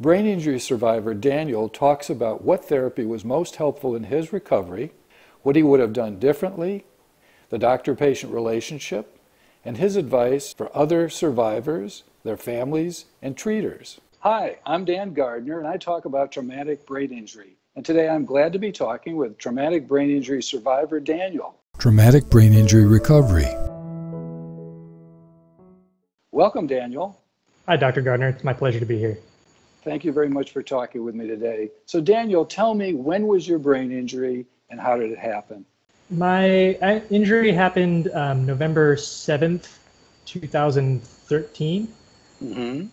Brain injury survivor Daniel talks about what therapy was most helpful in his recovery, what he would have done differently, the doctor patient relationship, and his advice for other survivors, their families, and treaters. Hi, I'm Dan Gardner, and I talk about traumatic brain injury. And today I'm glad to be talking with traumatic brain injury survivor Daniel. Traumatic brain injury recovery. Welcome, Daniel. Hi, Dr. Gardner. It's my pleasure to be here. Thank you very much for talking with me today. So, Daniel, tell me when was your brain injury and how did it happen? My uh, injury happened um, November 7th, 2013. Mm-hmm.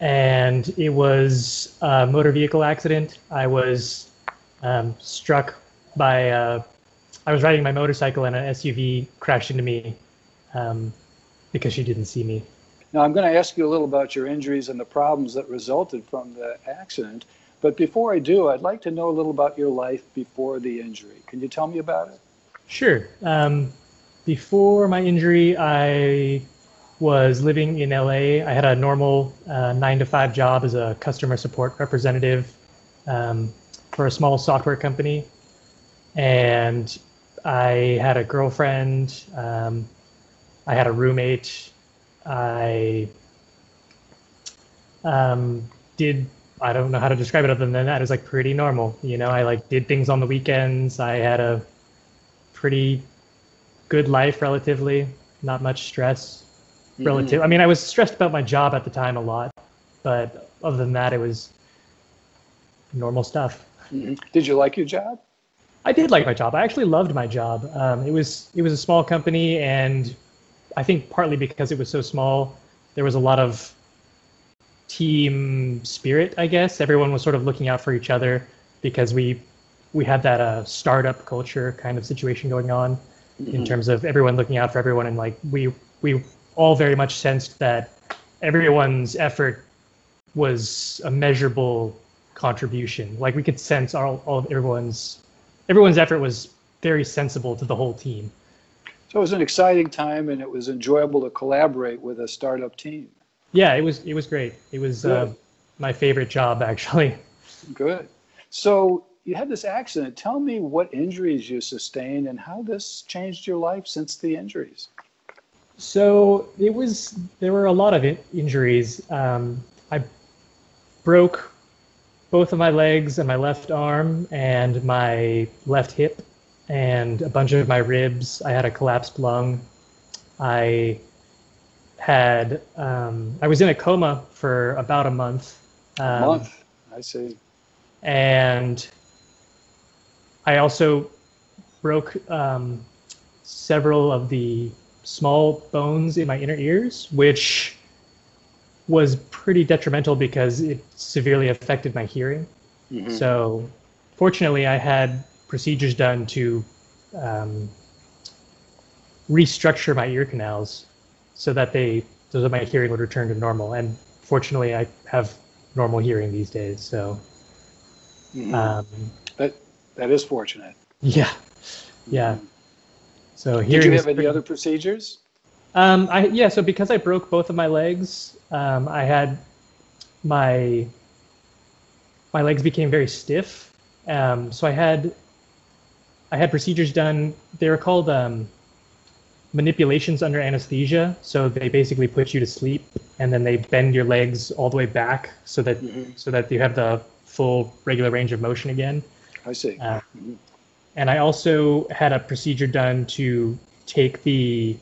And it was a motor vehicle accident. I was um, struck by, a, I was riding my motorcycle and an SUV crashed into me um, because she didn't see me. Now, I'm going to ask you a little about your injuries and the problems that resulted from the accident. But before I do, I'd like to know a little about your life before the injury. Can you tell me about it? Sure. Um, before my injury, I was living in LA. I had a normal uh, nine to five job as a customer support representative um, for a small software company. And I had a girlfriend. Um, I had a roommate. I um, did I don't know how to describe it other than that. It was like pretty normal. You know, I like did things on the weekends. I had a pretty good life relatively, not much stress mm-hmm. relative. I mean, I was stressed about my job at the time a lot, but other than that, it was normal stuff. Mm-hmm. Did you like your job? I did like my job. I actually loved my job. Um, it was it was a small company, and I think partly because it was so small, there was a lot of team spirit. I guess everyone was sort of looking out for each other because we we had that uh, startup culture kind of situation going on mm-hmm. in terms of everyone looking out for everyone, and like we we all very much sensed that everyone's effort was a measurable contribution. Like we could sense all, all of everyone's everyone's effort was very sensible to the whole team. So it was an exciting time, and it was enjoyable to collaborate with a startup team. Yeah, it was. It was great. It was uh, my favorite job, actually. Good. So you had this accident. Tell me what injuries you sustained and how this changed your life since the injuries. So it was. There were a lot of injuries. Um, I broke both of my legs and my left arm and my left hip and a bunch of my ribs. I had a collapsed lung. I had um, I was in a coma for about a month. Um, a month, I see. And I also broke um, several of the small bones in my inner ears, which was pretty detrimental because it severely affected my hearing. Mm-hmm. So, fortunately, I had procedures done to um, restructure my ear canals so that they so that my hearing would return to normal. And fortunately, I have normal hearing these days. So mm-hmm. um, that that is fortunate. Yeah, yeah. Mm-hmm. So hearing. Did you have any pretty, other procedures? Um, I yeah. So because I broke both of my legs, um, I had my my legs became very stiff. Um, so I had I had procedures done. They were called um, manipulations under anesthesia. So they basically put you to sleep, and then they bend your legs all the way back so that mm-hmm. so that you have the full regular range of motion again. I see. Uh, mm-hmm. And I also had a procedure done to take the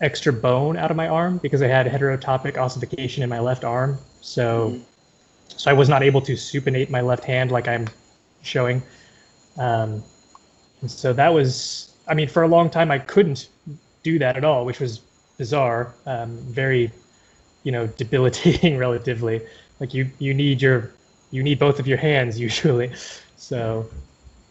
extra bone out of my arm because I had heterotopic ossification in my left arm. So, mm-hmm. so I was not able to supinate my left hand like I'm showing. Um, and so that was, I mean, for a long time I couldn't do that at all, which was bizarre, um, very, you know, debilitating relatively. Like you, you need your, you need both of your hands usually. So,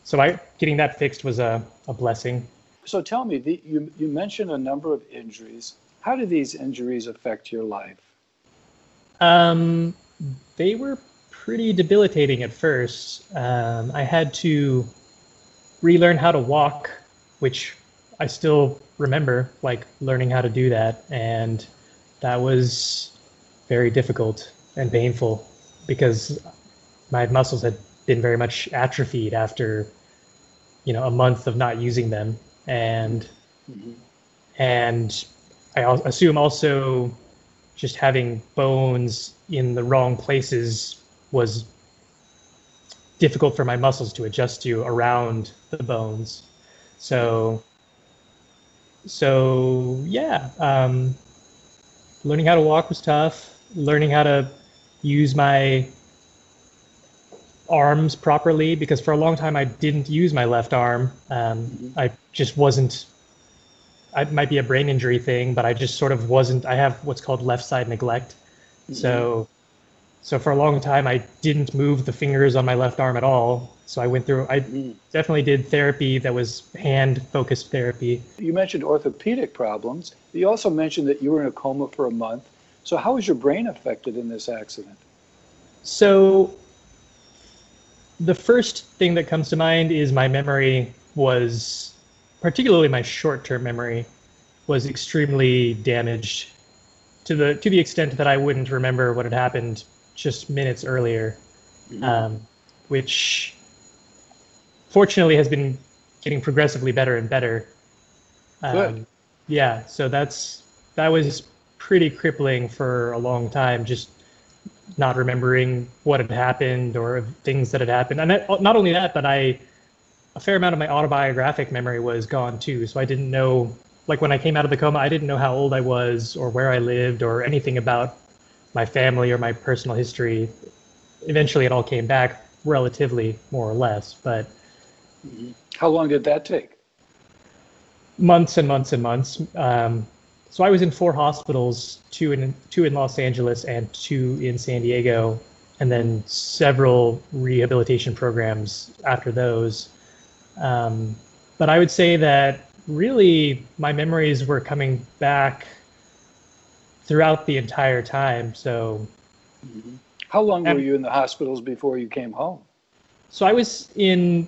so I getting that fixed was a, a blessing. So tell me, the, you you mentioned a number of injuries. How do these injuries affect your life? Um, they were pretty debilitating at first. Um, I had to relearn how to walk, which I still remember like learning how to do that, and that was very difficult and painful. because my muscles had been very much atrophied after you know a month of not using them and mm-hmm. and i assume also just having bones in the wrong places was difficult for my muscles to adjust to around the bones so so yeah um, learning how to walk was tough learning how to use my arms properly because for a long time I didn't use my left arm. Um, mm-hmm. I just wasn't. It might be a brain injury thing, but I just sort of wasn't. I have what's called left side neglect. Mm-hmm. So, so for a long time I didn't move the fingers on my left arm at all. So I went through. I mm-hmm. definitely did therapy that was hand focused therapy. You mentioned orthopedic problems. You also mentioned that you were in a coma for a month. So how was your brain affected in this accident? So the first thing that comes to mind is my memory was, particularly my short-term memory, was extremely damaged to the to the extent that I wouldn't remember what had happened just minutes earlier, mm-hmm. um, which fortunately has been getting progressively better and better. Um, Good. Yeah, so that's that was pretty crippling for a long time. Just not remembering what had happened or things that had happened. And not only that, but I, a fair amount of my autobiographic memory was gone too. So I didn't know, like when I came out of the coma, I didn't know how old I was or where I lived or anything about my family or my personal history. Eventually, it all came back relatively, more or less. But how long did that take? Months and months and months. Um, so I was in four hospitals, two in two in Los Angeles and two in San Diego, and then several rehabilitation programs after those. Um, but I would say that really my memories were coming back throughout the entire time. So, mm-hmm. how long were you in the hospitals before you came home? So I was in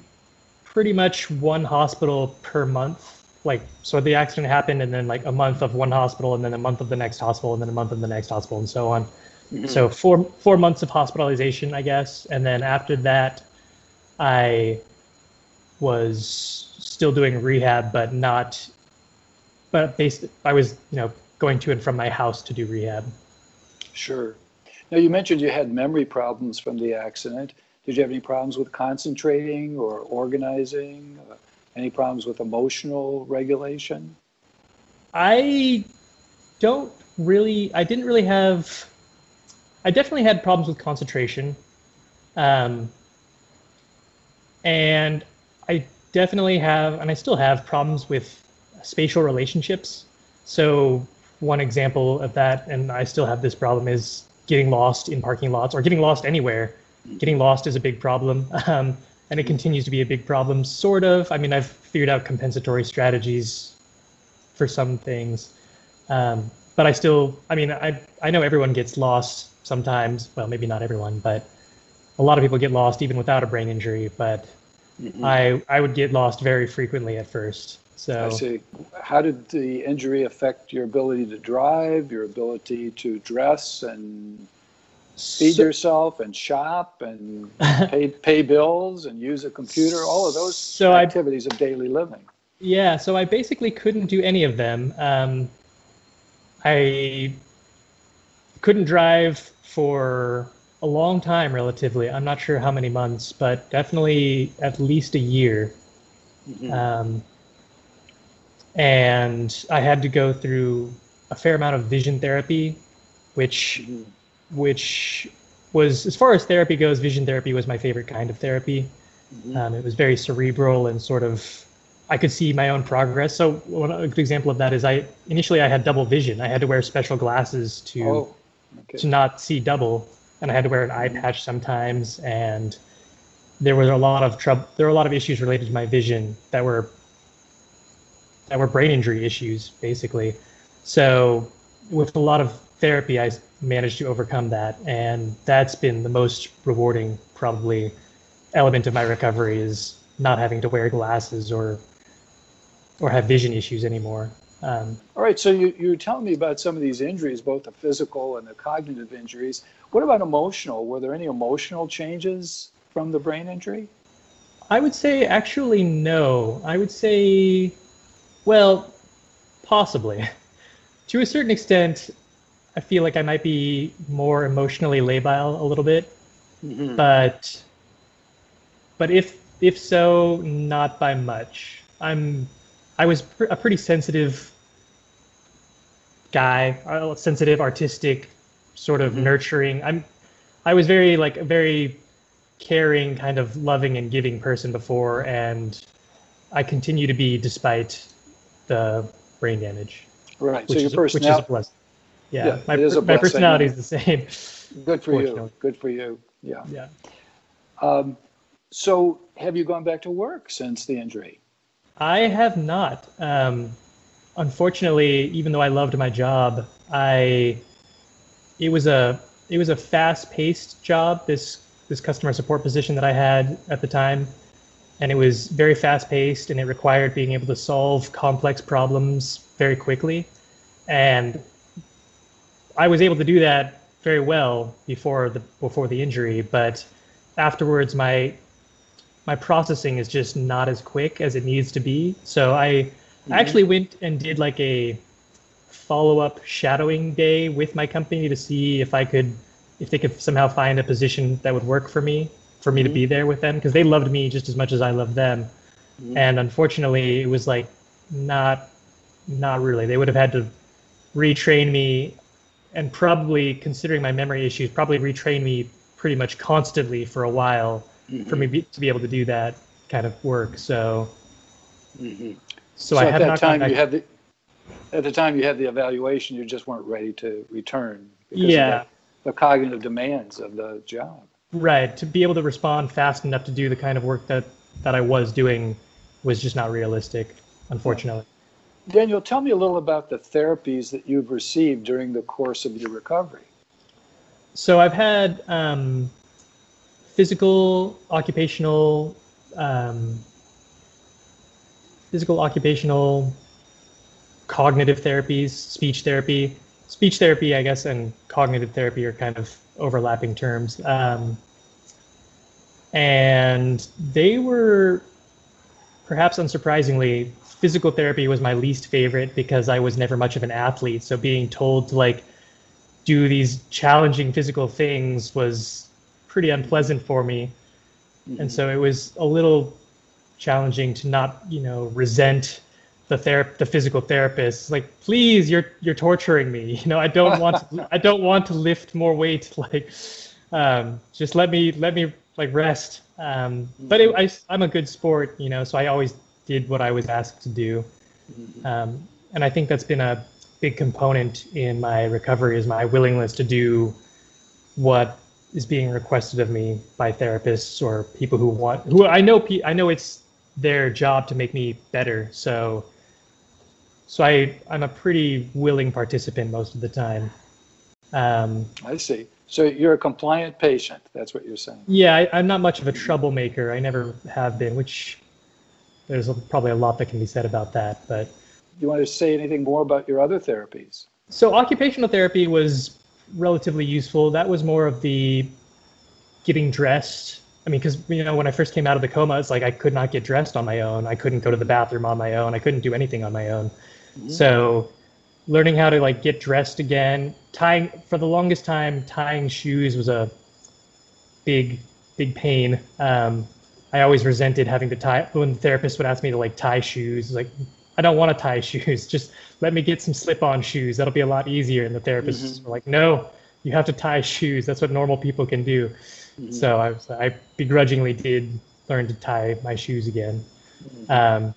pretty much one hospital per month like so the accident happened and then like a month of one hospital and then a month of the next hospital and then a month of the next hospital and so on mm-hmm. so four four months of hospitalization i guess and then after that i was still doing rehab but not but based i was you know going to and from my house to do rehab sure now you mentioned you had memory problems from the accident did you have any problems with concentrating or organizing uh, any problems with emotional regulation? I don't really, I didn't really have, I definitely had problems with concentration. Um, and I definitely have, and I still have problems with spatial relationships. So, one example of that, and I still have this problem, is getting lost in parking lots or getting lost anywhere. Getting lost is a big problem. Um, and it continues to be a big problem, sort of. I mean, I've figured out compensatory strategies for some things, um, but I still, I mean, I I know everyone gets lost sometimes. Well, maybe not everyone, but a lot of people get lost even without a brain injury. But mm-hmm. I I would get lost very frequently at first. So I see. How did the injury affect your ability to drive, your ability to dress and feed so, yourself and shop and pay pay bills and use a computer? All of those so activities I, of daily living. Yeah so i basically couldn't do any of them. Um, i couldn't drive for a long time relatively. I'm not sure how many months but definitely at least a year. Mm-hmm. um, and i had to go through a fair amount of vision therapy which mm-hmm which was, as far as therapy goes, vision therapy was my favorite kind of therapy. Mm-hmm. Um, it was very cerebral and sort of, I could see my own progress. So one a good example of that is I initially I had double vision. I had to wear special glasses to oh, okay. to not see double, and I had to wear an eye mm-hmm. patch sometimes. And there was a lot of trouble. There were a lot of issues related to my vision that were that were brain injury issues, basically. So with a lot of therapy, I managed to overcome that, and that's been the most rewarding, probably, element of my recovery is not having to wear glasses or or have vision issues anymore. Um, All right, so you, you were telling me about some of these injuries, both the physical and the cognitive injuries. What about emotional? Were there any emotional changes from the brain injury? I would say actually no. I would say, well, possibly. to a certain extent, I feel like I might be more emotionally labile a little bit, Mm-hmm. but but if if so, not by much. I'm I was pr- a pretty sensitive guy, a sensitive, artistic, sort of Mhm. nurturing. I'm I was very like a very caring, kind of loving and giving person before, and I continue to be despite the brain damage, Right, so which, your is, which is a personality, blessing. Yeah, Yeah, my, a my personality is the same. good for you, good for you, yeah. Yeah. Um, so have you gone back to work since the injury? I have not. Um, unfortunately, even though I loved my job, I it was a it was a fast-paced job. This this customer support position that I had at the time, and it was very fast-paced, and it required being able to solve complex problems very quickly, and I was able to do that very well before the before the injury, but afterwards my my processing is just not as quick as it needs to be. So I, I actually went and did like a follow-up shadowing day with my company to see if I could, if they could somehow find a position that would work for me, for me to be there with them, because they loved me just as much as I loved them. Mhm. And unfortunately, it was like not, not really. They would have had to retrain me, and probably considering my memory issues, probably retrain me pretty much constantly for a while for me be, to be able to do that kind of work. So, Mhm. so, I at that time you had the at the time you had the evaluation, you just weren't ready to return because of the, the cognitive demands of the job. Right. To be able to respond fast enough to do the kind of work that that I was doing was just not realistic, unfortunately. Daniel, tell me a little about the therapies that you've received during the course of your recovery. So I've had um, physical, occupational, um, physical, occupational, cognitive therapies, speech therapy. Speech therapy, I guess, and cognitive therapy are kind of overlapping terms. Um, and they were, perhaps unsurprisingly, physical therapy was my least favorite because I was never much of an athlete. So being told to like do these challenging physical things was pretty unpleasant for me. And so it was a little challenging to not, you know, resent the ther- the physical therapist. Like, please, you're you're torturing me. You know, I don't want to, I don't want to lift more weight. Like, um, just let me let me like rest. Um, but it, I, I'm a good sport, you know, so I always did what I was asked to do. Um, and I think that's been a big component in my recovery is my willingness to do what is being requested of me by therapists or people who want who I know I know it's their job to make me better. So so I I'm a pretty willing participant most of the time. Um, I see. So you're a compliant patient. That's what you're saying. yeah, I, I'm not much of a troublemaker. I never have been, which there's a, probably a lot that can be said about that. But You want to say anything more about your other therapies? So occupational therapy was relatively useful. That was more of the getting dressed. I mean, because you know, when I first came out of the coma, it's like I could not get dressed on my own. I couldn't go to the bathroom on my own. I couldn't do anything on my own. So learning how to like get dressed again, tying for the longest time, tying shoes was a big, big pain. Um, I always resented having to tie when the therapist would ask me to like tie shoes. Like, I don't want to tie shoes. Just let me get some slip-on shoes. That'll be a lot easier. And the therapists were like, no, you have to tie shoes. That's what normal people can do. So I, was, I begrudgingly did learn to tie my shoes again. Um,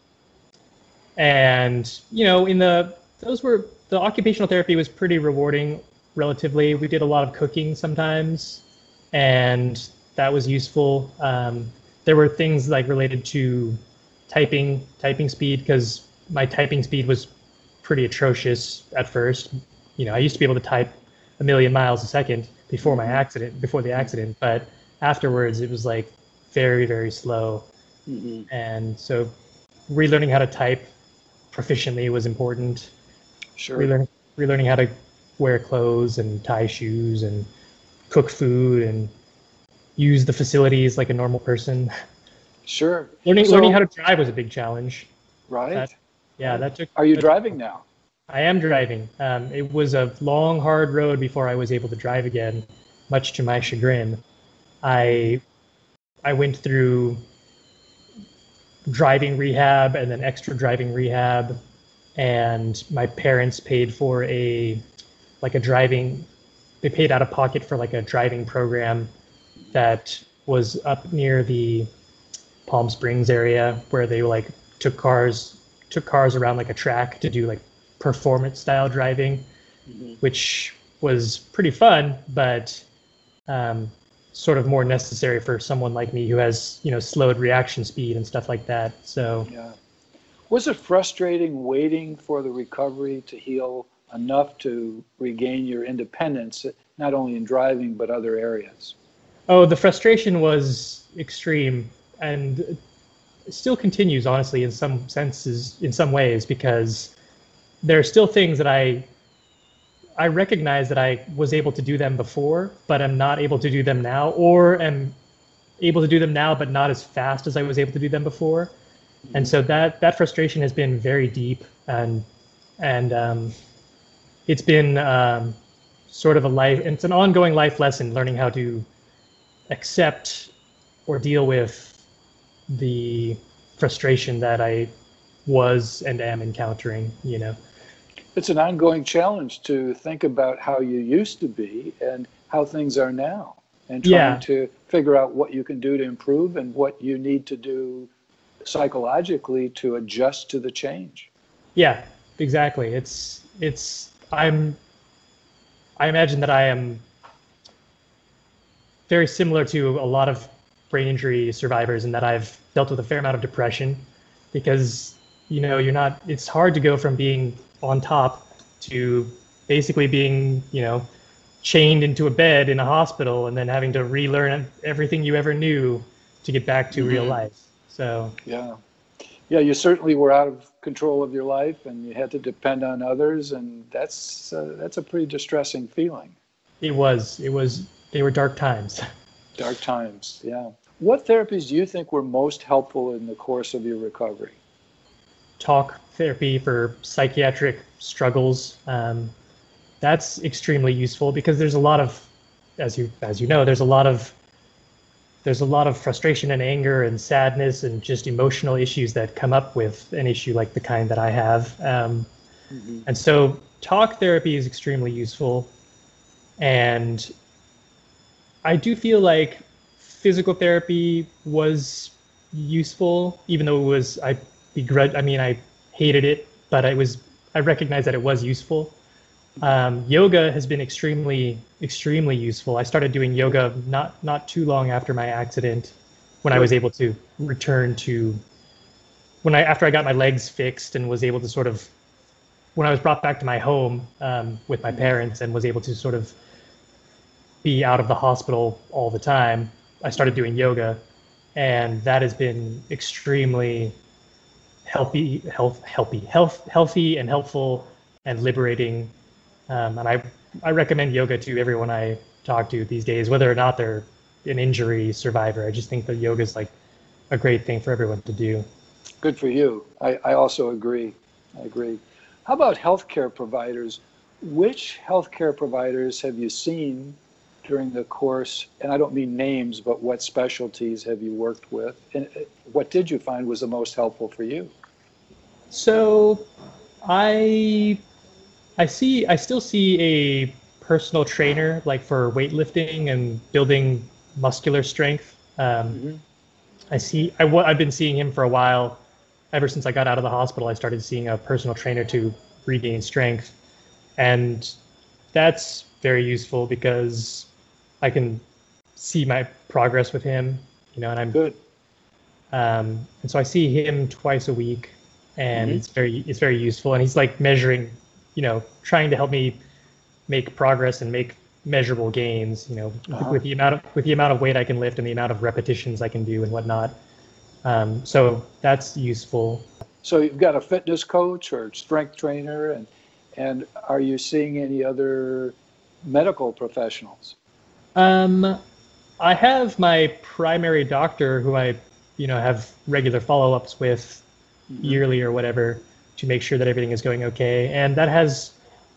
and you know, in the those were the occupational therapy was pretty rewarding relatively. We did a lot of cooking sometimes, and that was useful. Um, there were things like related to typing typing speed because my typing speed was pretty atrocious at first. You know, I used to be able to type a million miles a second before my accident, before the accident, but afterwards it was like very very slow. Mm-hmm. And so relearning how to type proficiently was important. Sure. Relearning, relearning how to wear clothes and tie shoes and cook food and use the facilities like a normal person. Sure. Learning So- learning how to drive was a big challenge. Right. That- Yeah, that took. Are you driving now? I am driving. Um, it was a long, hard road before I was able to drive again, much to my chagrin. I I went through driving rehab and then extra driving rehab, and my parents paid for a like a driving. They paid out of pocket for like a driving program that was up near the Palm Springs area where they like took cars took cars around like a track to do like performance style driving, which was pretty fun, but um, sort of more necessary for someone like me who has you know slowed reaction speed and stuff like that. So Yeah. Was it frustrating waiting for the recovery to heal enough to regain your independence, not only in driving but other areas? oh, the frustration was extreme and still continues honestly in some senses in some ways because there are still things that I I recognize that I was able to do them before, but I'm not able to do them now, or am able to do them now, but not as fast as I was able to do them before. And so that that frustration has been very deep, and and um, it's been um, sort of a life. It's an ongoing life lesson, learning how to accept or deal with the frustration that I was and am encountering. You know. It's an ongoing challenge to think about how you used to be and how things are now, and trying Yeah. to figure out what you can do to improve and what you need to do psychologically to adjust to the change. Yeah, exactly. It's it's I'm I imagine that I am very similar to a lot of brain injury survivors in that I've dealt with a fair amount of depression because you know, you're not it's hard to go from being on top to basically being, you know, chained into a bed in a hospital and then having to relearn everything you ever knew to get back to real Mhm. life. So, Yeah. Yeah, you certainly were out of control of your life and you had to depend on others and that's uh, that's a pretty distressing feeling. it was it was they were dark times. Dark times. Yeah. What therapies do you think were most helpful in the course of your recovery? Talk therapy for psychiatric struggles. Um, that's extremely useful because there's a lot of, as you as you know, there's a lot of there's a lot of frustration and anger and sadness and just emotional issues that come up with an issue like the kind that I have. Um, and so talk therapy is extremely useful. And I do feel like physical therapy was useful, even though it was, I begrudge, I mean, I hated it, but I was, I recognize that it was useful. Um, yoga has been extremely, extremely useful. I started doing yoga not, not too long after my accident when I was able to return to, when I, after I got my legs fixed and was able to sort of when I was brought back to my home um, with my parents and was able to sort of be out of the hospital all the time, I started doing yoga, and that has been extremely healthy, health, healthy, health, healthy, and helpful and liberating. Um, and I I recommend yoga to everyone I talk to these days, whether or not they're an injury survivor. I just think that yoga is like a great thing for everyone to do. Good for you. I, I also agree. I agree. How about healthcare providers? Which healthcare providers have you seen during the course? And I don't mean names, but what specialties have you worked with? And uh, what did you find was the most helpful for you? So I I see I still see a personal trainer like for weightlifting and building muscular strength. Um, I see I, I've been seeing him for a while. Ever since I got out of the hospital, I started seeing a personal trainer to regain strength. And that's very useful because I can see my progress with him, you know, and I'm Good. um, and so I see him twice a week, and Mhm. it's very it's very useful. And he's like measuring, you know, trying to help me make progress and make measurable gains. You know, with- Uh-huh. with the amount of with the amount of weight I can lift and the amount of repetitions I can do and whatnot. Um, so that's useful. So you've got a fitness coach or strength trainer, and and are you seeing any other medical professionals? Um, I have my primary doctor who I, you know, have regular follow-ups with Mm-hmm. yearly or whatever to make sure that everything is going okay, and that has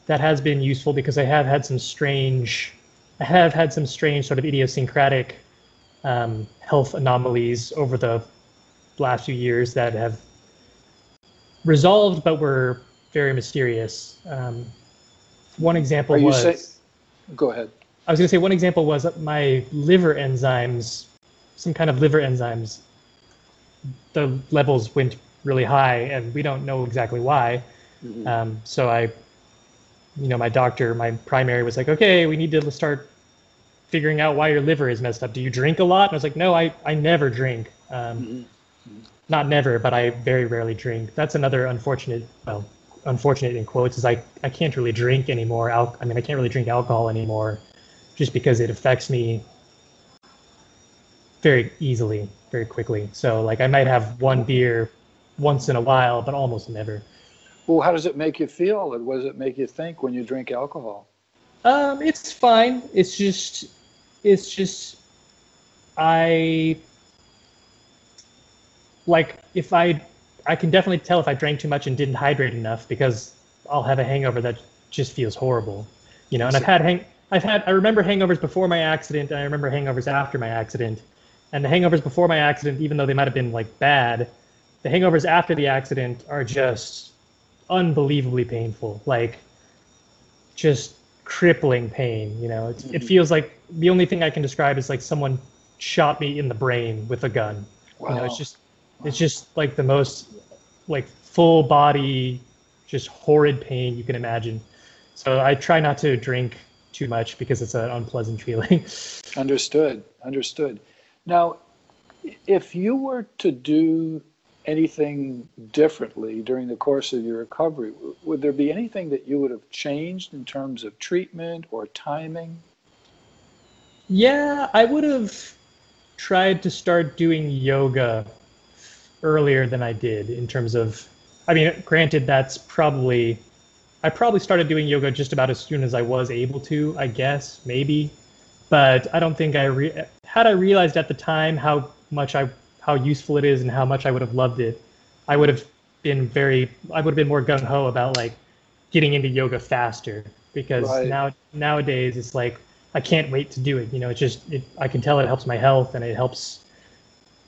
that has been useful because I have had some strange, I have had some strange sort of idiosyncratic um, health anomalies over the last few years that have resolved, but were very mysterious. Um, one example was. say- Go ahead. I was going to say one example was my liver enzymes, some kind of liver enzymes, the levels went really high, and we don't know exactly why. Mhm. Um, so I, you know, my doctor, my primary was like, okay, we need to start figuring out why your liver is messed up. Do you drink a lot? And I was like, no, I, I never drink. Um, Mhm. not never, but I very rarely drink. That's another unfortunate, well, unfortunate in quotes, is I, I can't really drink anymore. Al- I mean, I can't really drink alcohol anymore just because it affects me very easily, very quickly. So, like, I might have one beer once in a while, but almost never. Well, how does it make you feel, and what does it make you think when you drink alcohol? Um, it's fine. It's just, it's just, I like if I, I can definitely tell if I drank too much and didn't hydrate enough because I'll have a hangover that just feels horrible, you know. And I've had hang, I've had, I remember hangovers before my accident, and I remember hangovers after my accident. And the hangovers before my accident, even though they might have been like bad, the hangovers after the accident are just unbelievably painful. Like, just crippling pain. You know, it's, it Mhm. feels like the only thing I can describe is like someone shot me in the brain with a gun. Wow. You know, it's just it's just like the most like full body, just horrid pain you can imagine. So I try not to drink too much because it's an unpleasant feeling. Understood. Understood. Now, if you were to do anything differently during the course of your recovery, would there be anything that you would have changed in terms of treatment or timing? yeah, I would have tried to start doing yoga earlier than I did in terms of I mean, granted that's probably I probably started doing yoga just about as soon as I was able to, I guess, maybe. But I don't think I re- had I realized at the time how much I how useful it is and how much I would have loved it. I would have been very I would have been more gung ho about like getting into yoga faster because Right. now nowadays it's like I can't wait to do it. You know, it's just it, I can tell it helps my health and it helps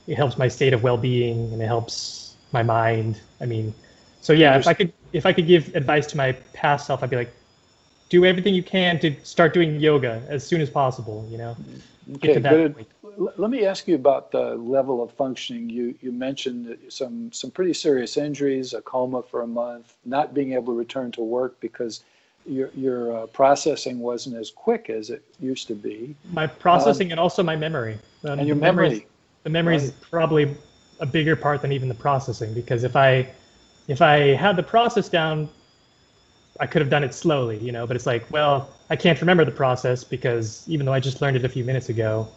it helps my state of well-being and it helps my mind. I mean, so yeah, if I could if I could give advice to my past self, I'd be like, do everything you can to start doing yoga as soon as possible. You know, get Okay, to that good. L- Let me ask you about the level of functioning. You you mentioned some some pretty serious injuries, a coma for a month, not being able to return to work because your your uh, processing wasn't as quick as it used to be, My processing and also my memory. Um, and your memory memory. the memory is Right. probably a bigger part than even the processing because if I if I had the process down, I could have done it slowly, you know. But it's like, well, I can't remember the process because even though I just learned it a few minutes ago,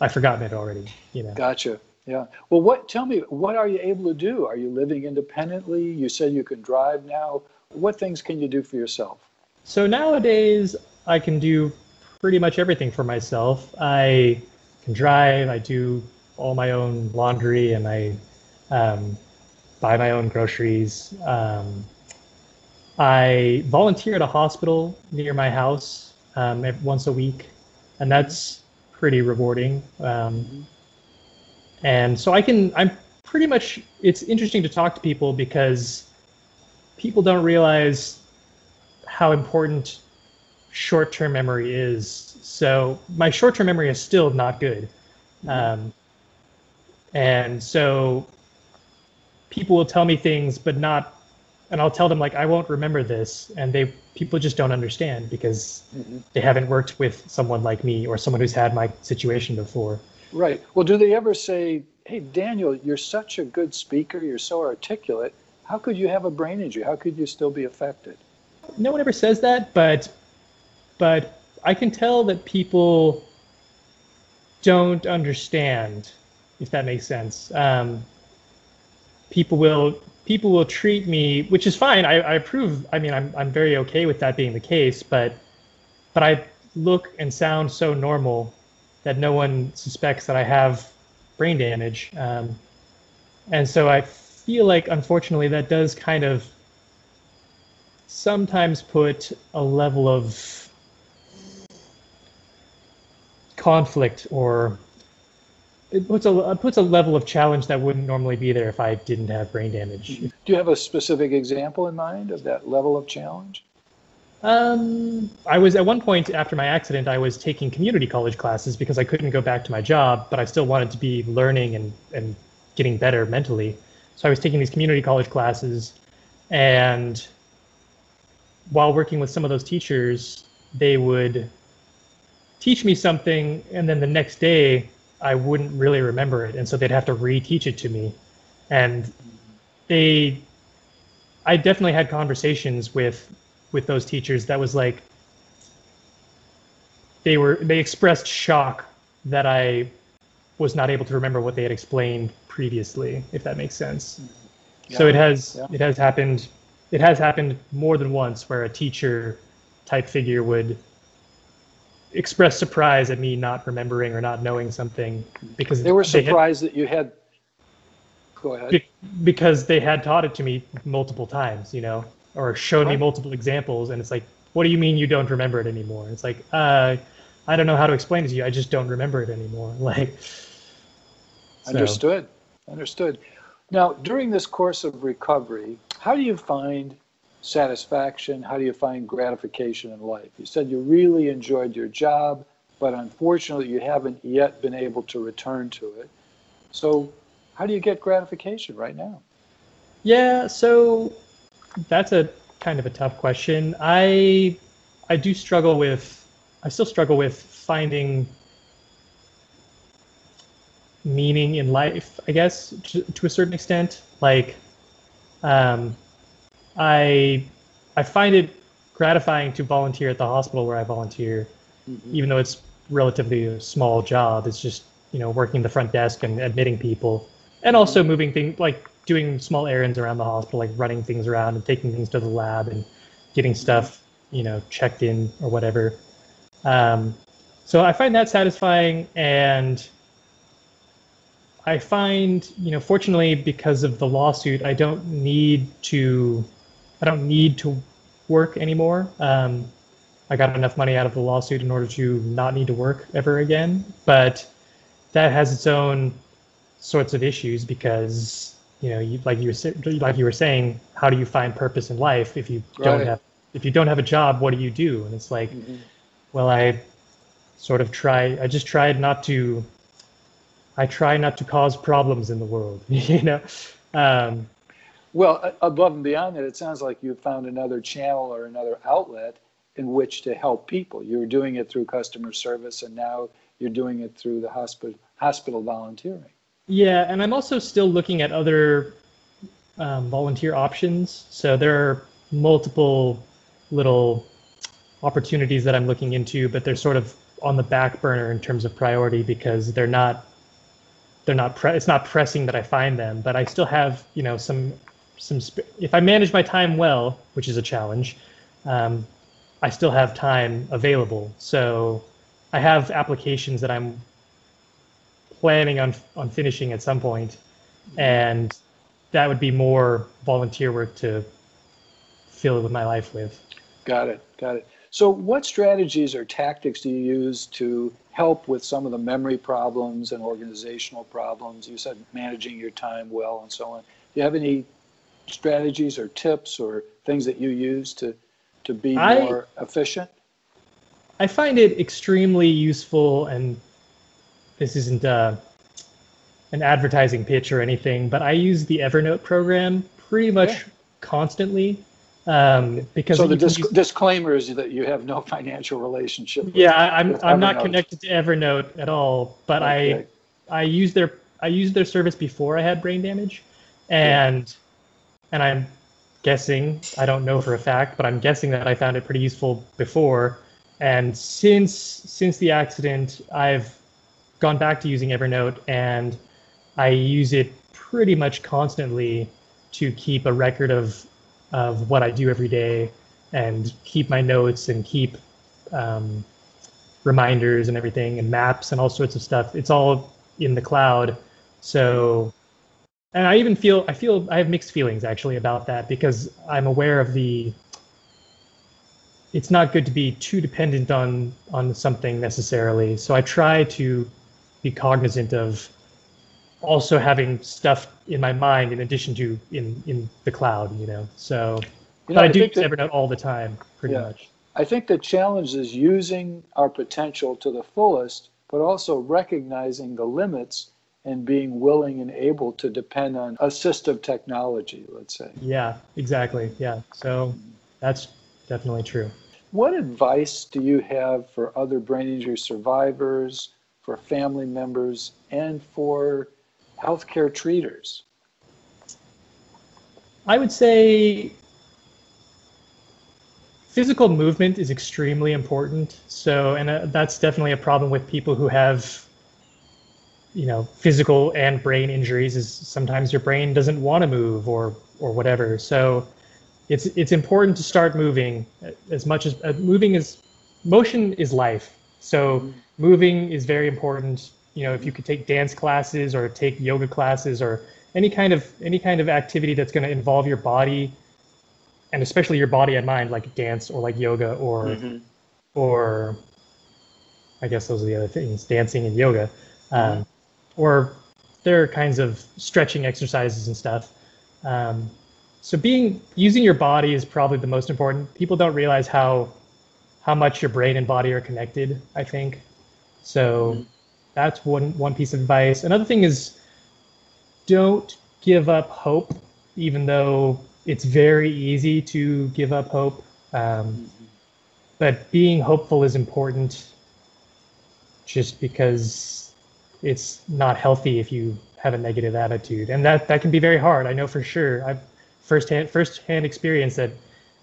I've forgotten it already, you know. Gotcha. Yeah. Well, what? Tell me, what are you able to do? Are you living independently? You said you can drive now. What things can you do for yourself? So nowadays, I can do pretty much everything for myself. I can drive. I do all my own laundry, and I um, buy my own groceries. Um, I volunteer at a hospital near my house um, once a week, and that's pretty rewarding. Um, and so I can. I'm pretty much. It's interesting to talk to people because people don't realize how important short-term memory is. So my short-term memory is still not good, um, and so people will tell me things, but not, and I'll tell them like I won't remember this, and they people just don't understand because Mhm. they haven't worked with someone like me or someone who's had my situation before. Right. Well, do they ever say, "Hey, Daniel, you're such a good speaker. You're so articulate. How could you have a brain injury? How could you still be affected?" no one ever says that, but but I can tell that people don't understand, if that makes sense. Um, people will people will treat me, which is fine. I, I approve. I mean, I'm I'm very okay with that being the case, but but I look and sound so normal that no one suspects that I have brain damage. Um, and so I feel like, unfortunately, that does kind of sometimes put a level of conflict or it puts a it puts a level of challenge that wouldn't normally be there if I didn't have brain damage. Do you have a specific example in mind of that level of challenge? Um, I was at one point after my accident, I was taking community college classes because I couldn't go back to my job, but I still wanted to be learning and, and getting better mentally. So I was taking these community college classes, and while working with some of those teachers, they would teach me something, and then the next day I wouldn't really remember it, and so they'd have to reteach it to me. And they, I definitely had conversations with with those teachers that was like they were they expressed shock that I was not able to remember what they had explained previously, if that makes sense. Yeah. So it has yeah. it has happened it has happened more than once where a teacher type figure would express surprise at me not remembering or not knowing something because they were surprised they had, that you had go ahead. Be, because they had taught it to me multiple times you know or shown me multiple examples and it's like what do you mean you don't remember it anymore? It's like uh i don't know how to explain it to you. I just don't remember it anymore. Like so. understood. Understood. Now during this course of recovery how do you find satisfaction? How do you find gratification in life? You said you really enjoyed your job, but unfortunately you haven't yet been able to return to it. So, how do you get gratification right now? Yeah, so that's a kind of a tough question. I I do struggle with I still struggle with finding meaning in life, I guess, to, to a certain extent. Like um, I I find it gratifying to volunteer at the hospital where I volunteer, mm-hmm. even though it's relatively a small job. It's just you know working the front desk and admitting people, and also mm-hmm. moving things like doing small errands around the hospital, like running things around and taking things to the lab and getting mm-hmm. stuff you know checked in or whatever. Um, so I find that satisfying and I find, you know, fortunately because of the lawsuit, I don't need to, I don't need to work anymore. Um, I got enough money out of the lawsuit in order to not need to work ever again. But that has its own sorts of issues because, you know, you, like you were like you were saying, how do you find purpose in life if you don't have if you don't have a job? What do you do? And it's like, mm-hmm. well, I sort of try. I just tried not to I try not to cause problems in the world, you know. Um, well, above and beyond that, it sounds like you found another channel or another outlet in which to help people. You were doing it through customer service, and now you're doing it through the hospital hospital volunteering. Yeah, and I'm also still looking at other um, volunteer options. So there are multiple little opportunities that I'm looking into, but they're sort of on the back burner in terms of priority because they're not they're not pre- it's not pressing that I find them, but I still have you know some some if I manage my time well, which is a challenge, um, I still have time available. So I have applications that I'm planning on on finishing at some point, and that would be more volunteer work to fill with my life with. Got it. Got it. So, what strategies or tactics do you use to help with some of the memory problems and organizational problems? You said managing your time well and so on. Do you have any strategies or tips or things that you use to, to be more I, efficient? I find it extremely useful, and this isn't uh, an advertising pitch or anything, but I use the Evernote program pretty much yeah. constantly um, because so the disc- use, disclaimer is that you have no financial relationship. With, yeah, I'm I'm not connected to Evernote at all, but okay. I I use their I used their service before I had brain damage, and yeah. And I'm guessing I don't know for a fact, but I'm guessing that I found it pretty useful before, and since since the accident, I've gone back to using Evernote, and I use it pretty much constantly to keep a record of of what I do every day and keep my notes and keep um, reminders and everything and maps and all sorts of stuff. It's all in the cloud. So, and I even feel I feel I have mixed feelings actually about that because I'm aware of the. It's not good to be too dependent on on something necessarily. So I try to be cognizant of also having stuff in my mind in addition to in in the cloud. You know, so. You know, but I, I do use that- Evernote all the time, pretty Yeah. much. I think the challenge is using our potential to the fullest, but also recognizing the limits and being willing and able to depend on assistive technology, let's say. Yeah, exactly. Yeah. So that's definitely true. What advice do you have for other brain injury survivors, for family members, and for healthcare treaters? I would say physical movement is extremely important. So, and uh, that's definitely a problem with people who have, you know, physical and brain injuries. Is sometimes your brain doesn't want to move or or whatever. So, it's it's important to start moving as much as uh, moving is motion is life. So, moving is very important. You know, if you could take dance classes or take yoga classes or any kind of any kind of activity that's going to involve your body and especially your body and mind like dance or like yoga or or i guess those are the other things dancing and yoga um, or there are kinds of stretching exercises and stuff. Um, so being using your body is probably the most important. People don't realize how how much your brain and body are connected i think. So that's one one piece of advice. Another thing is don't give up hope, even though it's very easy to give up hope. Um, but being hopeful is important just because it's not healthy if you have a negative attitude. And that, that can be very hard. I know for sure. I've firsthand, firsthand experience that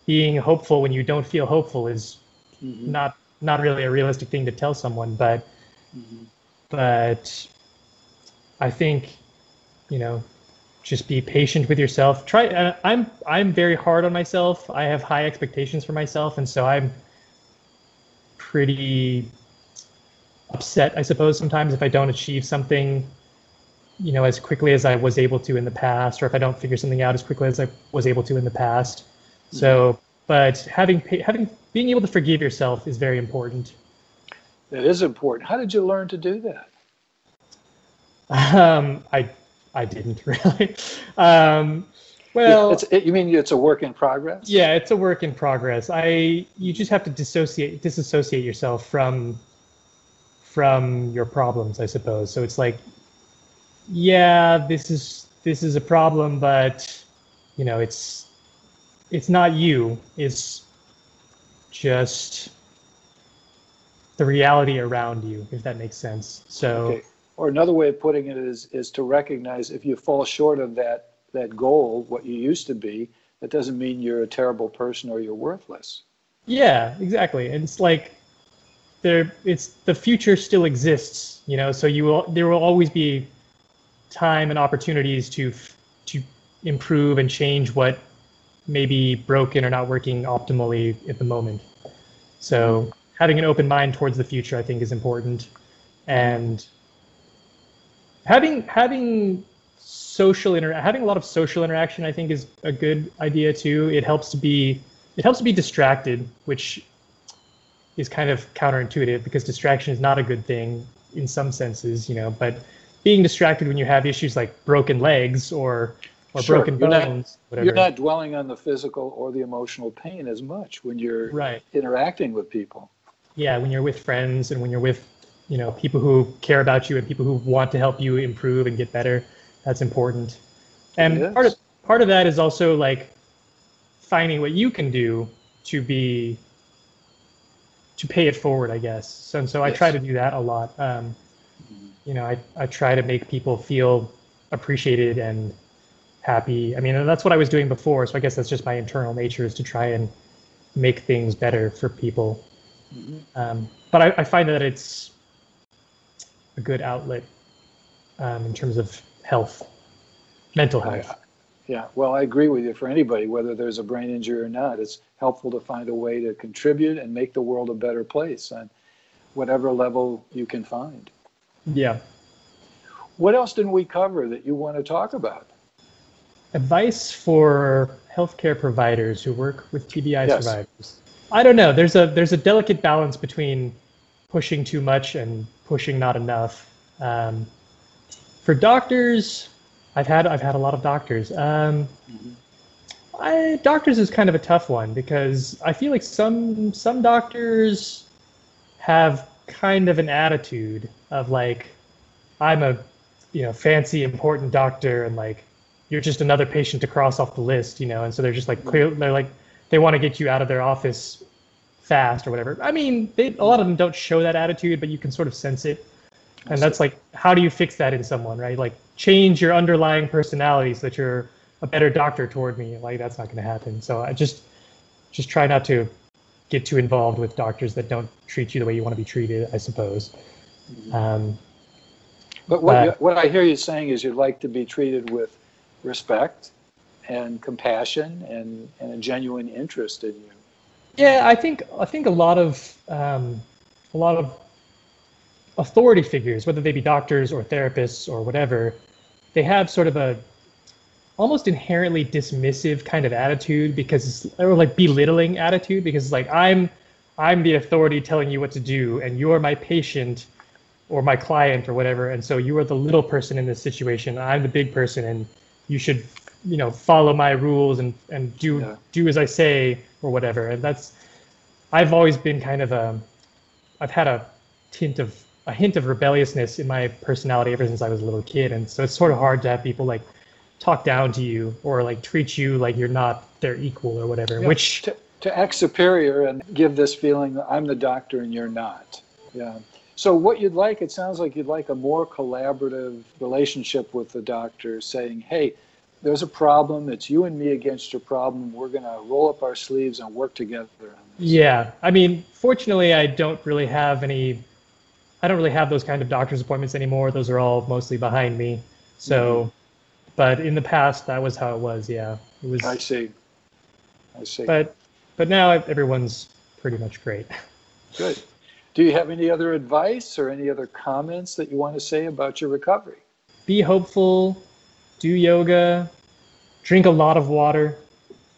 being hopeful when you don't feel hopeful is not, not really a realistic thing to tell someone, but, but I think you know just be patient with yourself try uh, i'm i'm very hard on myself i have high expectations for myself and so i'm pretty upset i suppose sometimes if i don't achieve something you know as quickly as i was able to in the past or if i don't figure something out as quickly as i was able to in the past so but having having being able to forgive yourself is very important That is important. How did you learn to do that? um i i didn't really um well it's, it, you mean it's a work in progress? Yeah, it's a work in progress. I you just have to dissociate disassociate yourself from from your problems, I suppose. So it's like yeah, this is this is a problem, but you know, it's it's not you. It's just the reality around you, if that makes sense. So Okay. Or another way of putting it is is to recognize if you fall short of that that goal, what you used to be, that doesn't mean you're a terrible person or you're worthless. Yeah, exactly. And it's like there it's the future still exists, you know, so you will there will always be time and opportunities to to improve and change what may be broken or not working optimally at the moment. So having an open mind towards the future I think is important and having having social inter having a lot of social interaction I think is a good idea too. It helps to be it helps to be distracted, which is kind of counterintuitive because distraction is not a good thing in some senses, you know, but being distracted when you have issues like broken legs or or Sure, broken you're not- bones, whatever. You're not dwelling on the physical or the emotional pain as much when you're right. interacting with people. yeah when you're with friends and when you're with you know people who care about you and people who want to help you improve and get better that's important and part of part of that is also like finding what you can do to be to pay it forward i guess. So and so i try to do that a lot. Um, you know I, I try to make people feel appreciated and happy. I mean and that's what i was doing before so i guess that's just my internal nature is to try and make things better for people. Um, but I, I find that it's a good outlet um, in terms of health, mental health. Yeah, well, I agree with you. For anybody, whether there's a brain injury or not, it's helpful to find a way to contribute and make the world a better place on whatever level you can find. Yeah. What else didn't we cover that you want to talk about? Advice for healthcare providers who work with TBI Yes. survivors. I don't know. There's a there's a delicate balance between pushing too much and pushing not enough. Um, for doctors, I've had I've had a lot of doctors. Um, I, doctors is kind of a tough one because I feel like some some doctors have kind of an attitude of like I'm a you know fancy important doctor and like you're just another patient to cross off the list, you know, and so they're just like clear they're like they want to get you out of their office fast or whatever. I mean, they, a lot of them don't show that attitude, but you can sort of sense it. And that's like, how do you fix that in someone, right? Like, change your underlying personality so that you're a better doctor toward me. Like, that's not going to happen. So I just, just try not to get too involved with doctors that don't treat you the way you want to be treated. I suppose. Um, But what, Uh, you, what I hear you saying is you'd like to be treated with respect and compassion and, and a genuine interest in you. Yeah, I think I think a lot of um, a lot of authority figures, whether they be doctors or therapists or whatever, they have sort of a almost inherently dismissive kind of attitude because it's, or like belittling attitude because it's like I'm I'm the authority telling you what to do and you're my patient or my client or whatever. And so you are the little person in this situation. I'm the big person and you should you know follow my rules and and do Yeah. do as I say or whatever. And that's I've always been kind of a I've had a tint of a hint of rebelliousness in my personality ever since I was a little kid and so it's sort of hard to have people like talk down to you or like treat you like you're not their equal or whatever Yeah, which to, to act superior and give this feeling that I'm the doctor and you're not. Yeah. So what you'd like, it sounds like you'd like a more collaborative relationship with the doctor, saying, "Hey, there's a problem. It's you and me against your problem. We're gonna roll up our sleeves and work together." on this." Yeah, I mean, fortunately, I don't really have any. I don't really have those kind of doctor's appointments anymore. Those are all mostly behind me. So, mm-hmm. but in the past, that was how it was. Yeah, it was. I see. I see. But, but now everyone's pretty much great. Good. Do you have any other advice or any other comments that you want to say about your recovery? Be hopeful. Do yoga. Drink a lot of water.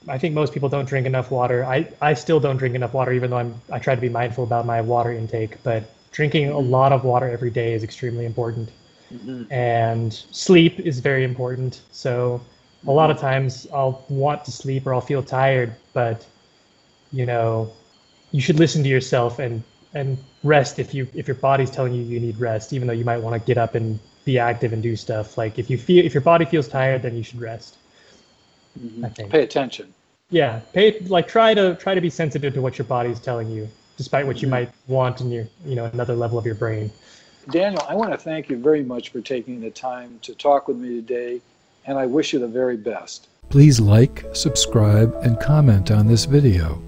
I think most people don't drink enough water. I, I still don't drink enough water, even though I'm I try to be mindful about my water intake. But drinking a mm-hmm. lot of water every day is extremely important. Mm-hmm. and sleep is very important. So a lot of mm-hmm. times I'll want to sleep or I'll feel tired, but you know, you should listen to yourself and and rest if you if your body's telling you you need rest, even though you might want to get up and be active and do stuff. Like if you feel if your body feels tired, then you should rest. I think. Pay attention. Yeah, pay like try to try to be sensitive to what your body's telling you, despite what you might want in your you know another level of your brain. Daniel, I want to thank you very much for taking the time to talk with me today, and I wish you the very best. Please like, subscribe, and comment on this video.